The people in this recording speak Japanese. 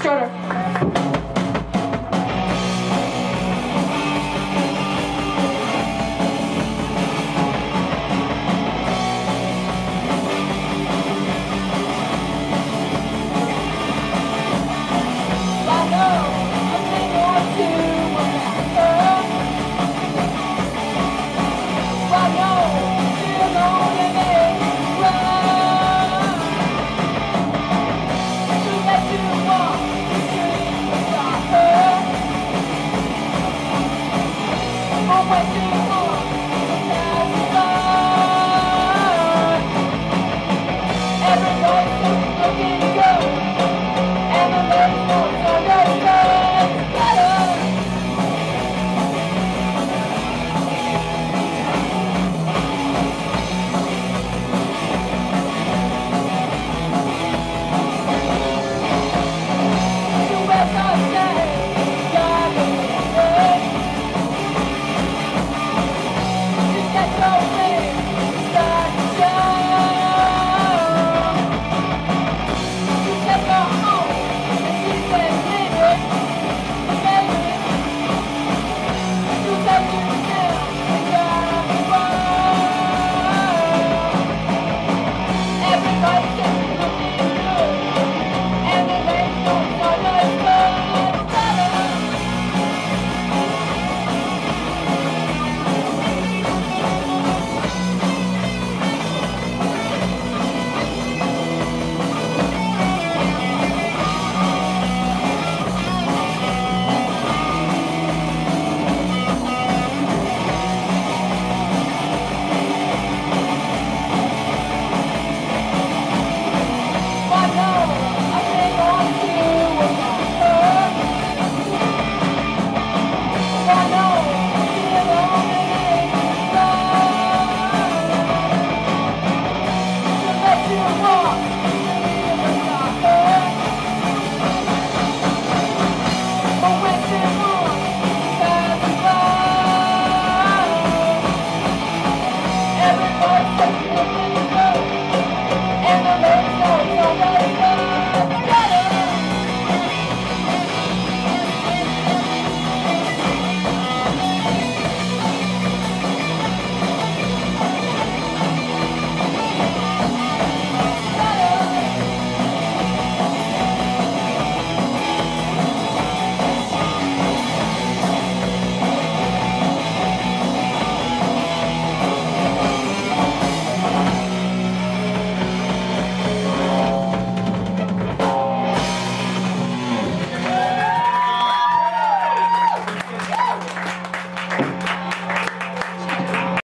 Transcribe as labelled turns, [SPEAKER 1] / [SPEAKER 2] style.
[SPEAKER 1] Strutter. う